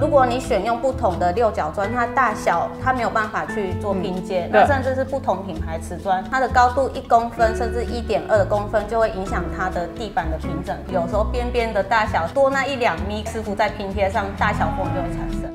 如果你选用不同的六角砖，它大小它没有办法去做拼接，嗯那对甚至是不同品牌瓷砖，它的高度一公分甚至一点二公分，就会影响它的地板的平整。有时候边边的大小多那一两米，师傅在拼贴上大小缝就会产生。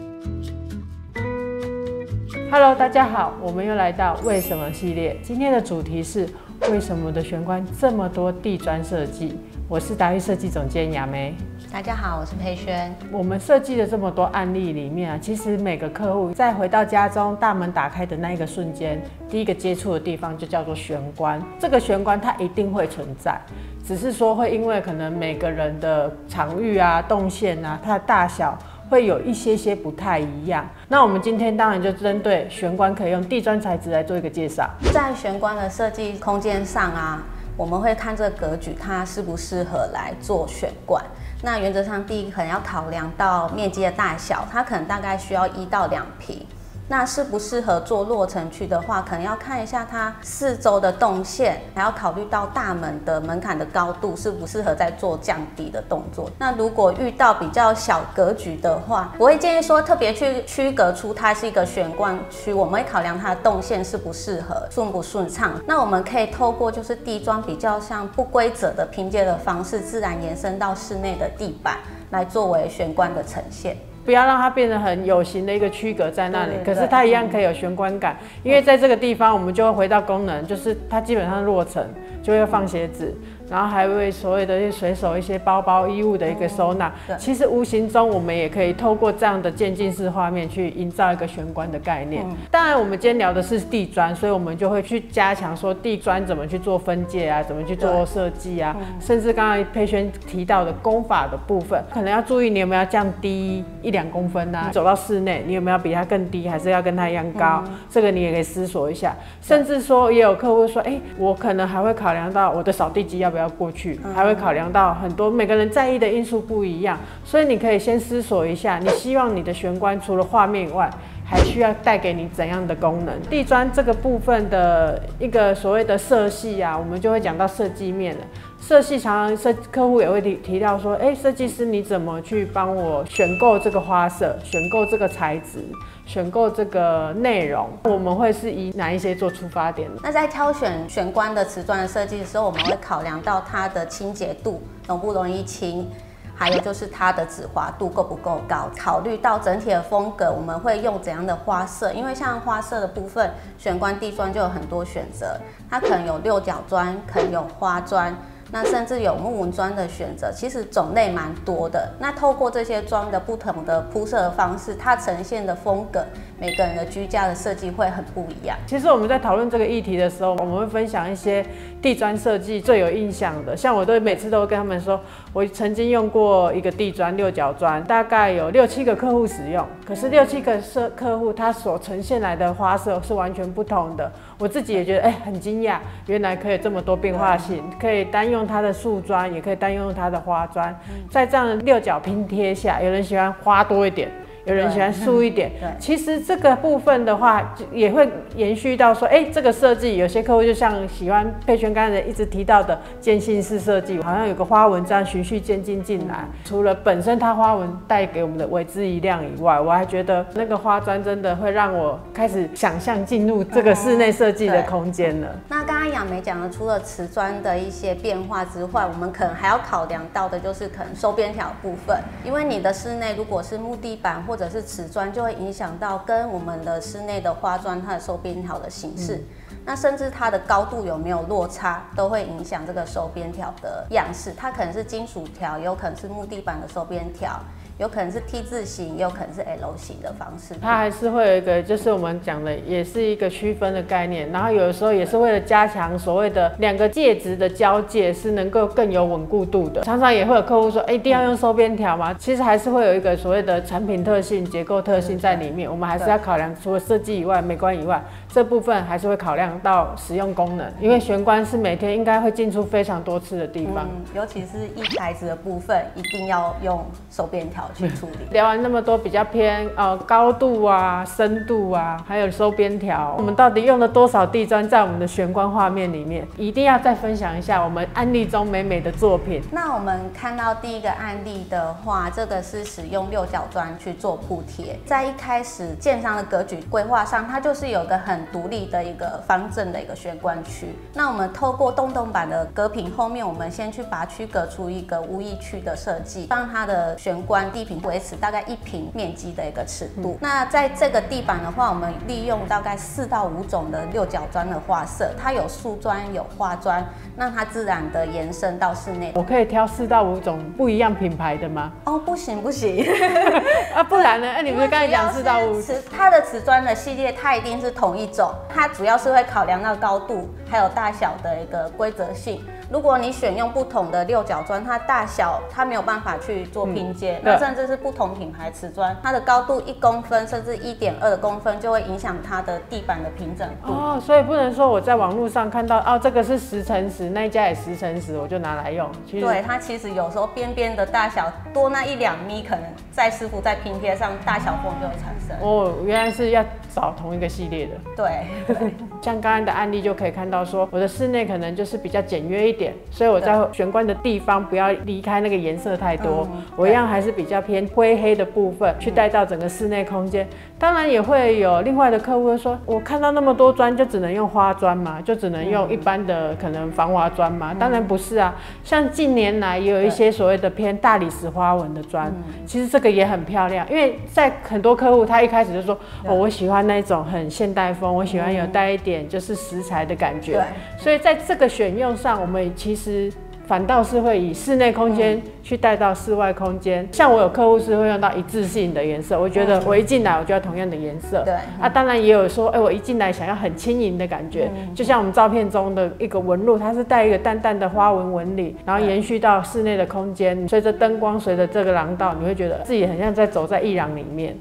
Hello，大家好，我们又来到为什么系列。今天的主题是为什么的玄关这么多地砖设计？我是达裕设计总监雅梅。大家好，我是佩轩。我们设计的这么多案例里面啊，其实每个客户在回到家中大门打开的那一个瞬间，第一个接触的地方就叫做玄关。这个玄关它一定会存在，只是说会因为可能每个人的场域啊、动线啊、它的大小。会有一些些不太一样。那我们今天当然就针对玄关可以用地砖材质来做一个介绍。在玄关的设计空间上啊，我们会看这个格局它适不适合来做玄关。那原则上，第一可能要考量到面积的大小，它可能大概需要一到两平。那适不适合做落成区的话，可能要看一下它四周的动线，还要考虑到大门的门槛的高度适不适合再做降低的动作。那如果遇到比较小格局的话，我会建议说特别去区隔出它是一个玄关区，我们会考量它的动线适不适合、顺不顺畅。那我们可以透过就是地砖比较像不规则的拼接的方式，自然延伸到室内的地板，来作为玄关的呈现。不要让它变得很有形的一个区隔在那里，可是它一样可以有玄关感，因为在这个地方我们就会回到功能，就是它基本上落成就会放鞋子，然后还为所有的一些随手一些包包衣物的一个收纳。对其实无形中我们也可以透过这样的渐进式画面去营造一个玄关的概念。当然，我们今天聊的是地砖，所以我们就会去加强说地砖怎么去做分界啊，怎么去做对设计啊，甚至刚才佩轩提到的工法的部分，可能要注意你有没有要降低一两公分啊，走到室内你有没有比它更低，还是要跟它一样高？这个你也可以思索一下。甚至说也有客户说，哎、我可能还会考量到我的扫地机要不要过去，还会考量到很多每个人在意的因素不一样，所以你可以先思索一下，你希望你的玄关除了画面以外。还需要带给你怎样的功能？地砖这个部分的一个所谓的色系啊，我们就会讲到设计面了。色系常常设客户也会提提到说，哎、设计师你怎么去帮我选购这个花色，选购这个材质，选购这个内容？我们会是以哪一些做出发点？那在挑选玄关的瓷砖的设计的时候，我们会考量到它的清洁度容不容易清，还有就是它的止滑度够不够高。考虑到整体的风格，我们会用怎样的花色？因为像花色的部分，玄关地砖就有很多选择，它可能有六角砖，可能有花砖。那甚至有木纹砖的选择，其实种类蛮多的。那透过这些砖的不同的铺设方式，它呈现的风格，每个人的居家的设计会很不一样。其实我们在讨论这个议题的时候，我们会分享一些地砖设计最有印象的。像我都每次都会跟他们说，我曾经用过一个地砖六角砖，大概有六七个客户使用，可是六七个客客户他所呈现来的花色是完全不同的。我自己也觉得哎、很惊讶，原来可以这么多变化性，可以单用它的树砖，也可以单用它的花砖，在这样的六角拼贴下，有人喜欢花多一点。有人喜欢素一点。对，其实这个部分的话，就也会延续到说，哎、这个设计有些客户就像喜欢佩璇刚才一直提到的渐进式设计，好像有个花纹这样循序渐进进来。除了本身它花纹带给我们的为之一亮以外，我还觉得那个花砖真的会让我开始想象进入这个室内设计的空间了。那刚刚雅梅讲的，除了瓷砖的一些变化之外，我们可能还要考量到的就是可能收边条部分，因为你的室内如果是木地板或者是瓷砖，就会影响到跟我们的室内的花砖它的收边条的形式。那甚至它的高度有没有落差，都会影响这个收边条的样式。它可能是金属条，有可能是木地板的收边条，有可能是 T 字形，也有可能是 L 型的方式。它还是会有一个，就是我们讲的，也是一个区分的概念。然后有的时候也是为了加强所谓的两个介质的交界是能够更有稳固度的。常常也会有客户说，哎、一定要用收边条吗？其实还是会有一个所谓的产品特性、结构特性在里面。我们还是要考量，除了设计以外、美观以外，这部分还是会考量到使用功能。因为玄关是每天应该会进出非常多次的地方。嗯，尤其是一材质的部分，一定要用收边条好去处理。聊完那么多比较偏呃高度啊、深度啊，还有收边条，我们到底用了多少地砖在我们的玄关画面里面？一定要再分享一下我们案例中美美的作品。那我们看到第一个案例的话，这个是使用六角砖去做铺贴，在一开始建商的格局规划上，它就是有个很独立的一个方正的一个玄关区。那我们透过洞洞板的隔屏后面，我们先去把它区隔出一个无意区的设计，让它的玄关地平维持大概一平面积的一个尺度。那在这个地板的话，我们利用大概四到五种的六角砖的花色，它有素砖有花砖，让它自然的延伸到室内。我可以挑四到五种不一样品牌的吗？哦，不行不行，啊，不然呢？哎，你不是刚才讲四到五？瓷它的瓷砖的系列，它一定是同一种，它主要是会考量到高度还有大小的一个规则性。如果你选用不同的六角砖，它大小它没有办法去做拼接，那甚至是不同品牌瓷砖，它的高度一公分甚至一点二公分，就会影响它的地板的平整度。哦，所以不能说我在网络上看到哦，这个是十乘十，那一家也十乘十，我就拿来用。对，它其实有时候边边的大小多那一两米，可能在师傅在拼贴上大小缝就会产生。哦，原来是要找同一个系列的。对，像刚刚的案例就可以看到说，我的室内可能就是比较简约一点，所以我在玄关的地方不要离开那个颜色太多，我一样还是比较偏灰黑的部分去带到整个室内空间。当然也会有另外的客户说，我看到那么多砖就只能用花砖嘛，就只能用一般的可能防滑砖嘛？当然不是啊，像近年来也有一些所谓的偏大理石花纹的砖，其实这个也很漂亮，因为在很多客户他一开始就说，哦，我喜欢那种很现代风，我喜欢有带一点就是石材的感觉，所以在这个选用上，我们其实。反倒是会以室内空间去带到室外空间，像我有客户是会用到一致性的颜色，我觉得我一进来我就要同样的颜色。对，啊，当然也有说，哎，我一进来想要很轻盈的感觉，就像我们照片中的一个纹路，它是带一个淡淡的花纹纹理，然后延续到室内的空间，随着灯光，随着这个廊道，你会觉得自己很像在走在艺廊里面。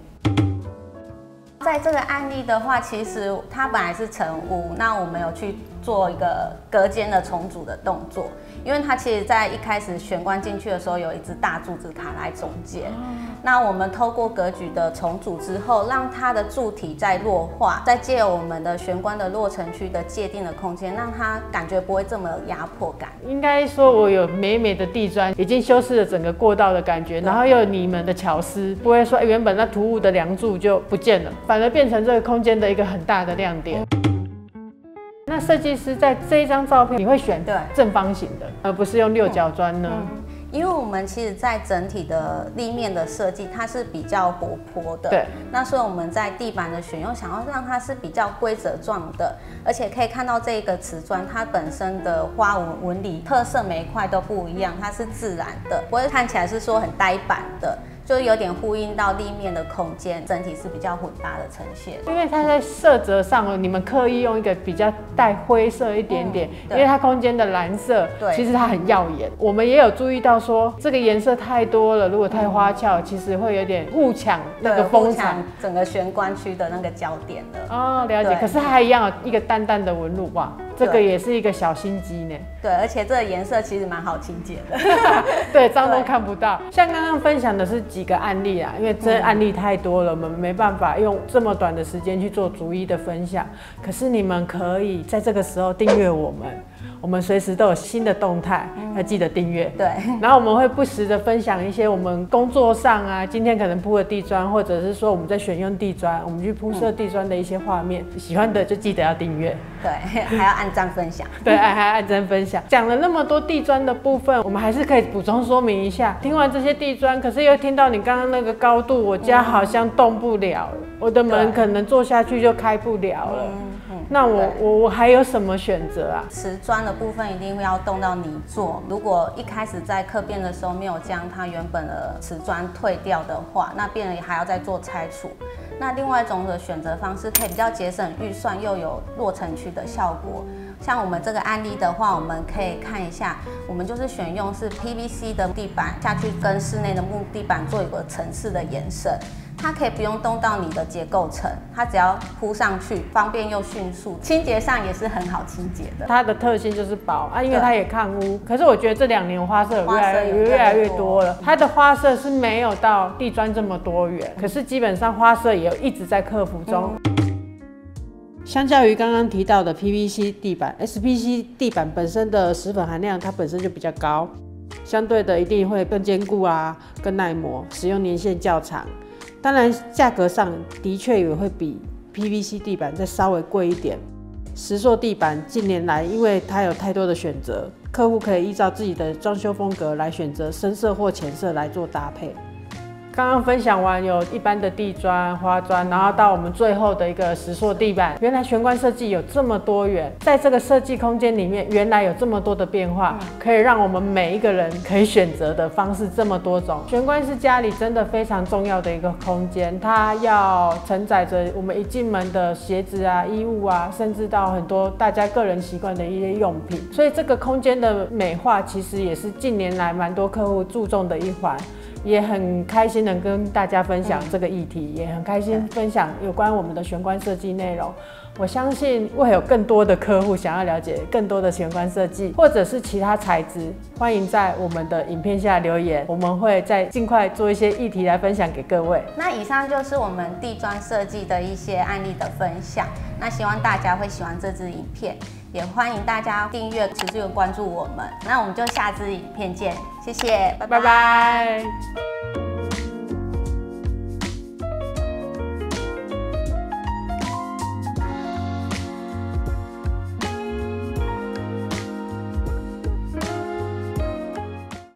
在这个案例的话，其实它本来是成屋，那我们有去做一个隔间的重组的动作。因为它其实，在一开始玄关进去的时候，有一只大柱子卡在中间。那我们透过格局的重组之后，让它的柱体再弱化，再借我们的玄关的落成区的界定的空间，让它感觉不会这么有压迫感。应该说，我有美美的地砖，已经修饰了整个过道的感觉，然后又有你们的巧思，不会说原本那突兀的梁柱就不见了，反而变成这个空间的一个很大的亮点。那设计师在这一张照片，你会选对正方形的，而不是用六角砖呢？因为我们其实，在整体的立面的设计，它是比较活泼的。对。那所以我们在地板的选用，想要让它是比较规则状的，而且可以看到这个瓷砖，它本身的花纹纹理特色每一块都不一样，它是自然的，不会看起来是说很呆板的。就有点呼应到立面的空间，整体是比较混搭的呈现。因为它在色泽上，你们刻意用一个比较带灰色一点点，因为它空间的蓝色，对，其实它很耀眼。我们也有注意到说，这个颜色太多了，如果太花俏，其实会有点互抢那个风场，整个玄关区的那个焦点的。哦，了解。可是它还一样有一个淡淡的纹路哇。这个也是一个小心机呢。对，而且这个颜色其实蛮好清洁的。对，脏都看不到。像刚刚分享的是几个案例啊，因为这案例太多了，我们没办法用这么短的时间去做逐一的分享。可是你们可以在这个时候订阅我们。我们随时都有新的动态，要记得订阅。对，然后我们会不时的分享一些我们工作上啊，今天可能铺的地砖，或者是说我们在选用地砖，我们去铺设地砖的一些画面。喜欢的就记得要订阅。对，还要按赞分享。对，还要按赞分享。讲了那么多地砖的部分，我们还是可以补充说明一下。听完这些地砖，可是又听到你刚刚那个高度，我家好像动不了，我的门可能坐下去就开不了了。那我我我还有什么选择啊？瓷砖的部分一定会要动到泥做。如果一开始在刻变的时候没有将它原本的瓷砖退掉的话，那变人还要再做拆除。那另外一种的选择方式可以比较节省预算，又有落成区的效果。像我们这个案例的话，我们可以看一下，我们就是选用是 PVC 的地板下去跟室内的木地板做一个层次的延伸。它可以不用动到你的结构层，它只要铺上去，方便又迅速，清洁上也是很好清洁的。它的特性就是薄啊，因为它也抗污。可是我觉得这两年花色有越来花色越来越越来越多了，它的花色是没有到地砖这么多元，可是基本上花色也一直在克服中。相较于刚刚提到的 PVC 地板，SPC 地板本身的石粉含量它本身就比较高，相对的一定会更坚固啊，更耐磨，使用年限较长。当然，价格上的确也会比 PVC 地板再稍微贵一点。石塑地板近年来，因为它有太多的选择，客户可以依照自己的装修风格来选择深色或浅色来做搭配。刚刚分享完有一般的地砖、花砖，然后到我们最后的一个石塑地板。原来玄关设计有这么多元，在这个设计空间里面，原来有这么多的变化，可以让我们每一个人可以选择的方式这么多种。玄关是家里真的非常重要的一个空间，它要承载着我们一进门的鞋子啊、衣物啊，甚至到很多大家个人习惯的一些用品。所以这个空间的美化，其实也是近年来蛮多客户注重的一环。也很开心能跟大家分享这个议题，也很开心分享有关我们的玄关设计内容。我相信会有更多的客户想要了解更多的玄关设计，或者是其他材质，欢迎在我们的影片下留言，我们会再尽快做一些议题来分享给各位。那以上就是我们地砖设计的一些案例的分享。那希望大家会喜欢这支影片，也欢迎大家订阅、持续的关注我们。那我们就下支影片见，谢谢，拜拜拜拜。